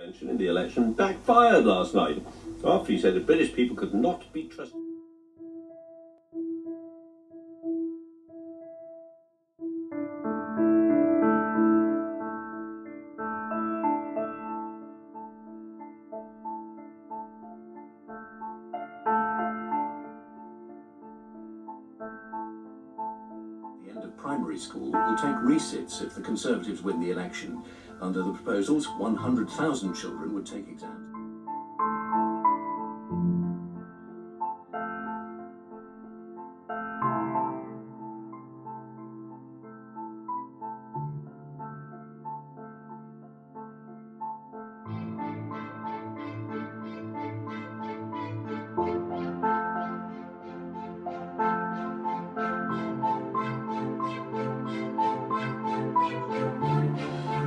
intervention in the election backfired last night after he said the British people could not be trusted. The end of primary school will take resits if the Conservatives win the election. Under the proposals, 100,000 children would take exams.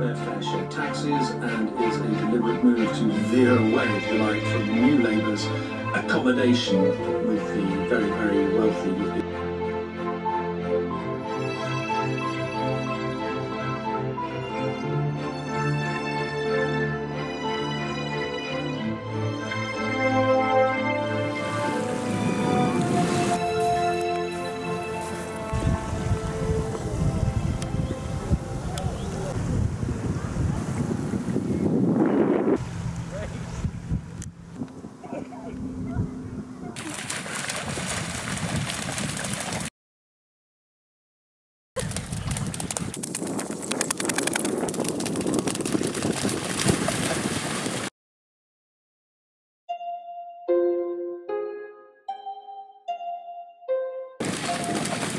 Their fair share taxes and is a deliberate move to veer away, if you like, from New Labour's accommodation with the very, very wealthy.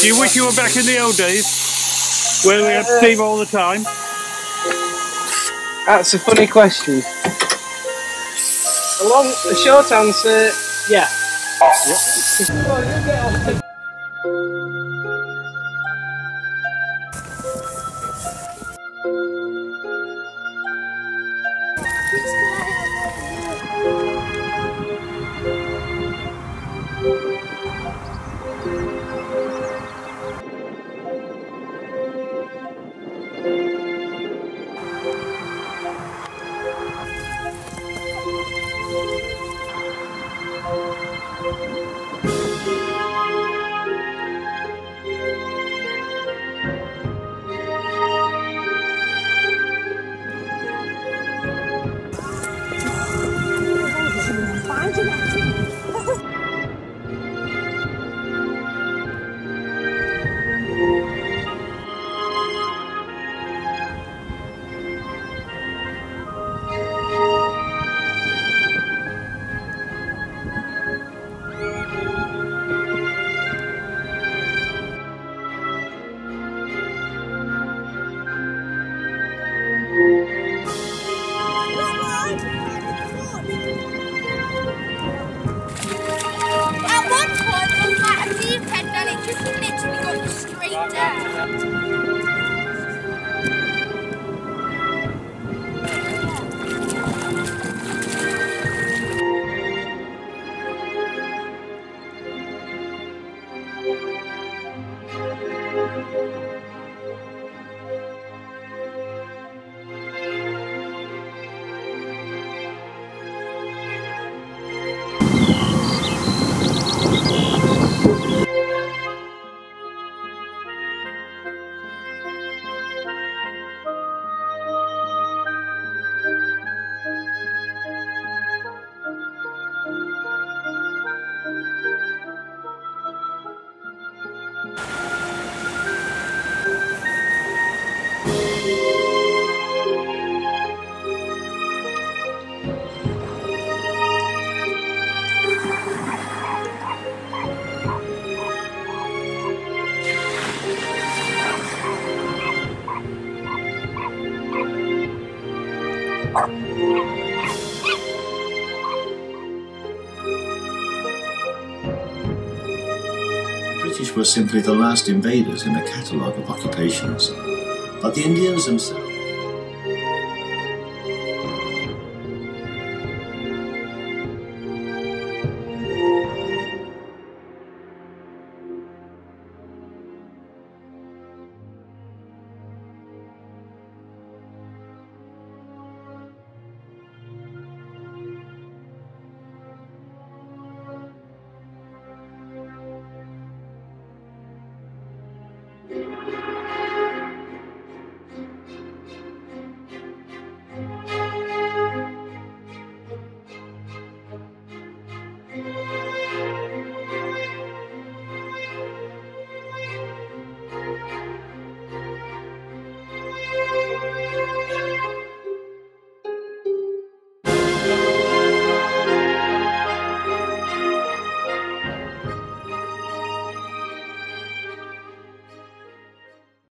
Do you wish you were back in the old days where we had uh, Steve all the time? That's a funny question. A long, a short answer, yeah. At straight British were simply the last invaders in a catalogue of occupations, but the Indians themselves